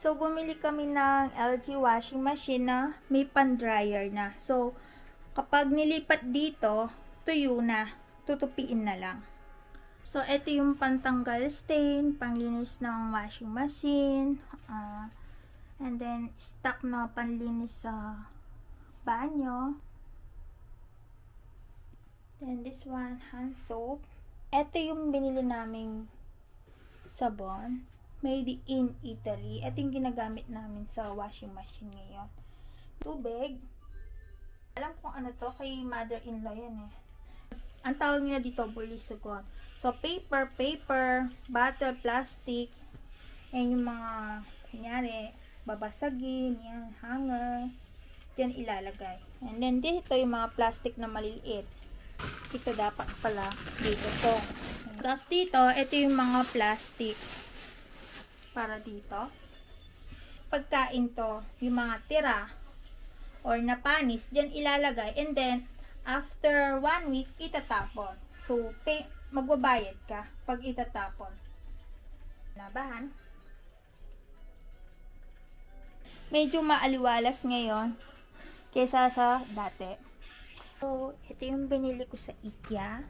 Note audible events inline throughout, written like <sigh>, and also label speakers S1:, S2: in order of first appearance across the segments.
S1: So, bumili kami ng LG washing machine na may pan-dryer na. So, kapag nilipat dito, tuyo na. Tutupiin na lang. So, ito yung pantanggal stain, panglinis ng washing machine, uh, and then, stock na panlinis sa banyo. Then, this one, hand soap. Ito yung binili naming sabon made in Italy. Ito yung ginagamit namin sa washing machine ngayon. Tubig. Alam kung ano to, kay mother-in-law yan eh. Ang tawag nila dito, bulisugon. So, paper, paper, butter, plastic, yan yung mga, kunyari, babasagin, yan, hanger, dyan ilalagay. And then, dito yung mga plastic na maliliit. Ito dapat pala dito to. Tapos dito, ito yung mga plastic para dito. Pagkain to, yung mga tira or napanis, dyan ilalagay. And then, after one week, itatapon. So, pay, magbabayad ka pag itatapon. Labahan. Medyo maaliwalas ngayon kaysa sa dati. So, ito yung binili ko sa IKEA.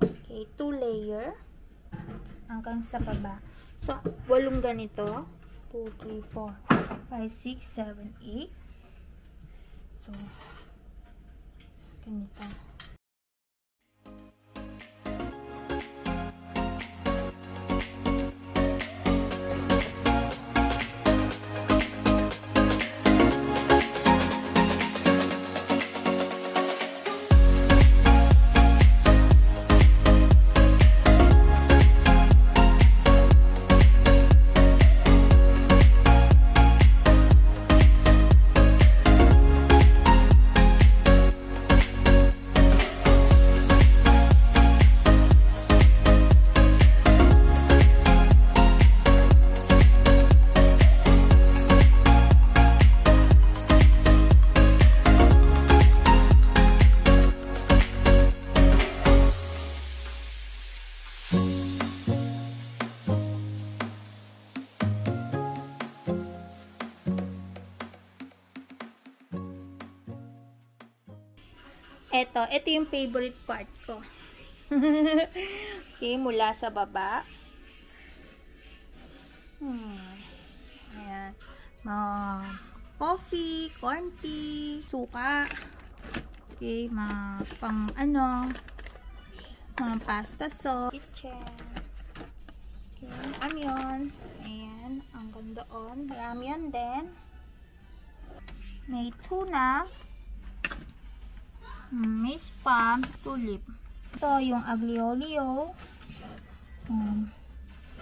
S1: Okay, two layer hanggang sa baba. So, walong ganito. 2, 3, 4, 5, 6, 7, 8. So, ganito. Eto, ito yung favorite part ko. <laughs> okay, mula sa baba. Hmm. Ayan. Mga coffee, corn tea, suka. Okay, mga pang ano, mga pasta sauce, kitchen. Okay, onion. Ayan, ang ganda on. Marami yan din. May tuna. May spam, tulip. Ito yung aglio-olio. Um,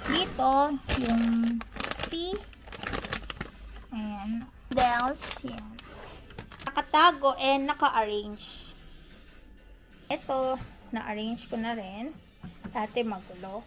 S1: dito, yung tea. Ayan. Bells. Yan. Nakatago and naka-arrange. Ito, na-arrange ko na rin. Dati magulo.